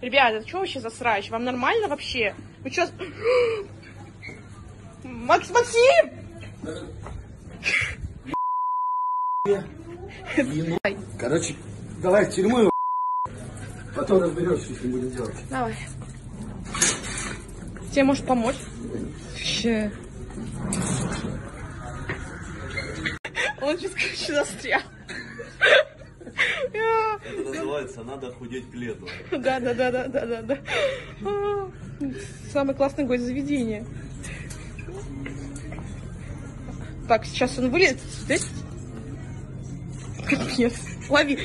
Ребята, это что вообще за срач? Вам нормально вообще? Вы что? Макс, Максим! Короче, давай в тюрьму его. Потом разберешься, что будем делать. Давай. Тебе может помочь? Вообще. Он сейчас, короче, застрял. Называется «надо худеть к лету». Да, да, да, да, да, да, да. Самый классный гость заведения. Так, сейчас он вылезет. Здесь. Капец. Лови.